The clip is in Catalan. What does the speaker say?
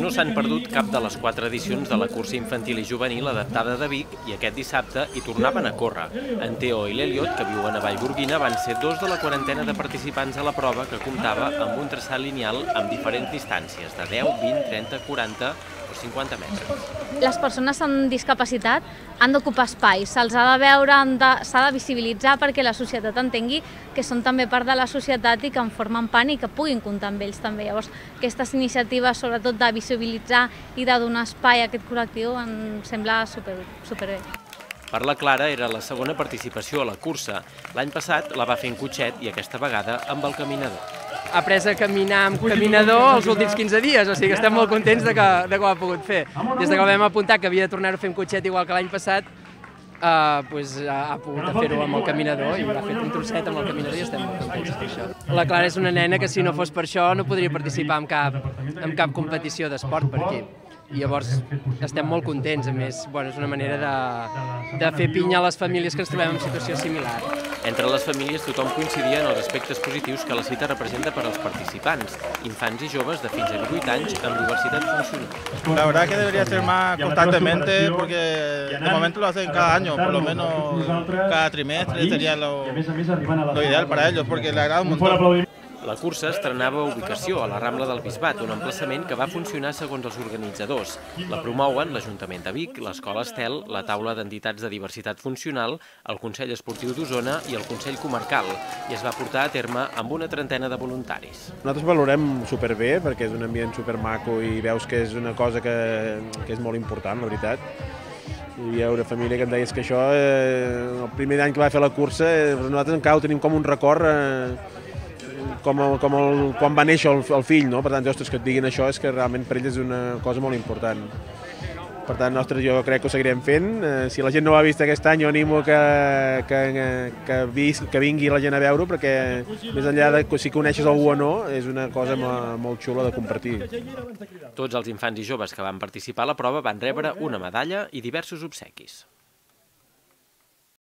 No s'han perdut cap de les quatre edicions de la cursa infantil i juvenil adaptada de Vic i aquest dissabte hi tornaven a córrer. En Teo i l'Eliot, que viuen a Vallgorguina, van ser dos de la quarantena de participants a la prova que comptava amb un traçat lineal amb diferents distàncies, de 10, 20, 30, 40 o 50 metres. Les persones amb discapacitat han d'ocupar espais, se'ls ha de veure, s'ha de visibilitzar perquè la societat entengui que són també part de la societat i que en formen part i que puguin comptar amb ells també. Llavors, aquestes iniciatives, sobretot de visibilitzar i de donar espai a aquest col·lectiu, em sembla super, superbé. Per la Clara era la segona participació a la cursa. L'any passat la va fer en cotxet i aquesta vegada amb el caminador ha a caminar amb caminador els últims 15 dies, o sigui que estem molt contents de que, de que ho ha pogut fer. Des de que vam apuntar que havia de tornar-ho a fer amb cotxet igual que l'any passat, uh, pues, ha, ha pogut fer-ho amb el caminador i ha fet un trosset amb el caminador i estem molt contents per això. La Clara és una nena que si no fos per això no podria participar en cap, en cap competició d'esport per aquí i llavors estem molt contents, a més, bueno, és una manera de, de fer pinya a les famílies que ens trobem en situació similar. Entre les famílies tothom coincidia en els aspectes positius que la cita representa per als participants, infants i joves de fins a 18 anys amb diversitat funcional. La verdad que debería ser más constantemente porque de momento lo hacen cada año, por lo menos cada trimestre sería lo, lo ideal para ellos porque le agrada un montón. La cursa estrenava ubicació a la Rambla del Bisbat, un emplaçament que va funcionar segons els organitzadors. La promouen l'Ajuntament de Vic, l'Escola Estel, la Taula d'Entitats de Diversitat Funcional, el Consell Esportiu d'Osona i el Consell Comarcal, i es va portar a terme amb una trentena de voluntaris. Nosaltres valorem superbé, perquè és un ambient supermaco i veus que és una cosa que, que és molt important, la veritat. Hi ha una família que em deies que això, eh, el primer any que va fer la cursa, eh, nosaltres encara ho tenim com un record eh, com, el, com el, quan va néixer el, el fill, no? Per tant, ostres, que et diguin això és que realment per ells és una cosa molt important. Per tant, nostre, jo crec que ho seguirem fent. Eh, si la gent no ho ha vist aquest any, jo animo que, que, que, vis, que vingui la gent a veure perquè més enllà de si coneixes algú o no, és una cosa molt xula de compartir. Tots els infants i joves que van participar a la prova van rebre una medalla i diversos obsequis.